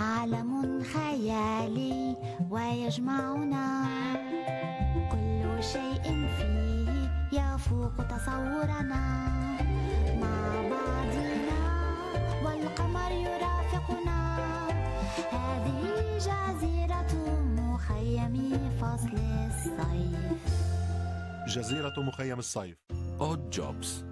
عالم خيالي ويجمعنا. كل شيء فيه يفوق تصورنا. مع بعضنا والقمر يرافقنا. هذه جزيرة مخيم فصل الصيف. جزيرة مخيم الصيف. Odd جوبز